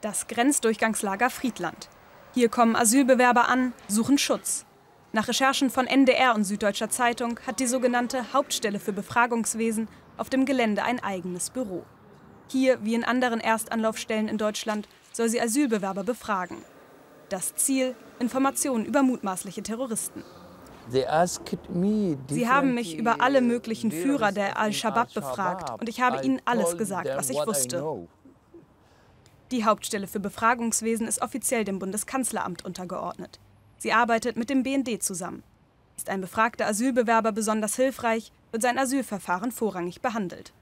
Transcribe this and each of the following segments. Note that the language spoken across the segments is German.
Das Grenzdurchgangslager Friedland. Hier kommen Asylbewerber an, suchen Schutz. Nach Recherchen von NDR und Süddeutscher Zeitung hat die sogenannte Hauptstelle für Befragungswesen auf dem Gelände ein eigenes Büro. Hier, wie in anderen Erstanlaufstellen in Deutschland, soll sie Asylbewerber befragen. Das Ziel: Informationen über mutmaßliche Terroristen. Sie haben mich über alle möglichen Führer der Al-Shabaab befragt und ich habe ihnen alles gesagt, was ich wusste. Die Hauptstelle für Befragungswesen ist offiziell dem Bundeskanzleramt untergeordnet. Sie arbeitet mit dem BND zusammen. Ist ein befragter Asylbewerber besonders hilfreich, wird sein Asylverfahren vorrangig behandelt.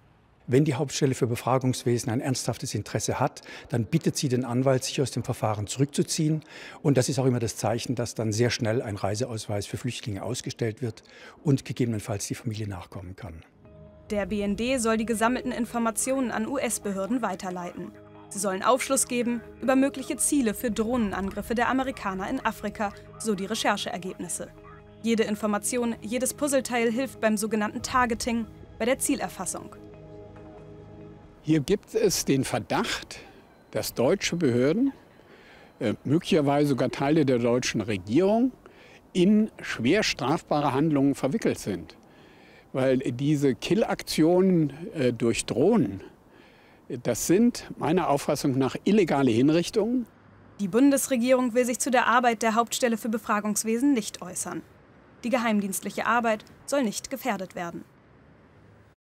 Wenn die Hauptstelle für Befragungswesen ein ernsthaftes Interesse hat, dann bittet sie den Anwalt, sich aus dem Verfahren zurückzuziehen. Und das ist auch immer das Zeichen, dass dann sehr schnell ein Reiseausweis für Flüchtlinge ausgestellt wird und gegebenenfalls die Familie nachkommen kann. Der BND soll die gesammelten Informationen an US-Behörden weiterleiten. Sie sollen Aufschluss geben über mögliche Ziele für Drohnenangriffe der Amerikaner in Afrika, so die Rechercheergebnisse. Jede Information, jedes Puzzleteil hilft beim sogenannten Targeting, bei der Zielerfassung. Hier gibt es den Verdacht, dass deutsche Behörden, äh, möglicherweise sogar Teile der deutschen Regierung, in schwer strafbare Handlungen verwickelt sind. Weil diese Killaktionen äh, durch Drohnen, das sind meiner Auffassung nach illegale Hinrichtungen. Die Bundesregierung will sich zu der Arbeit der Hauptstelle für Befragungswesen nicht äußern. Die geheimdienstliche Arbeit soll nicht gefährdet werden.